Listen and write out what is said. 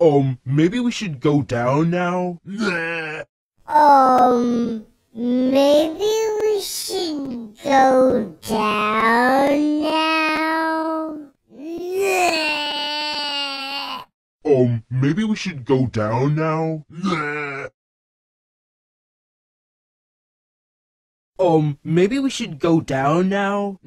Um, maybe we should go down now? Um, maybe we should go down now? Um, maybe we should go down now? Um, maybe we should go down now?